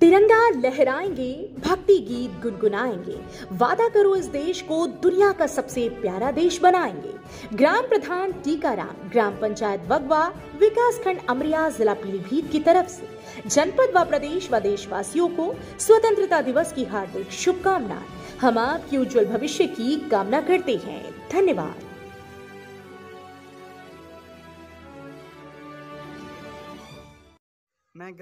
तिरंगा लहराएँगे, भक्ति गीत गुनगुनाएँगे। वादा करो इस देश को दुनिया का सबसे प्यारा देश बनाएँगे। ग्राम प्रधान टीकाराम, ग्राम पंचायत वगवा विकास खंड अमरिया जिला पीलीभीत की तरफ़ से। जनपद व प्रदेश व देशवासियों को स्वतंत्रता दिवस की हार्दिक शुभकामनाएँ हम आपके उज्जवल भविष्य की कामना करते हैं। धन्यवाद। मैं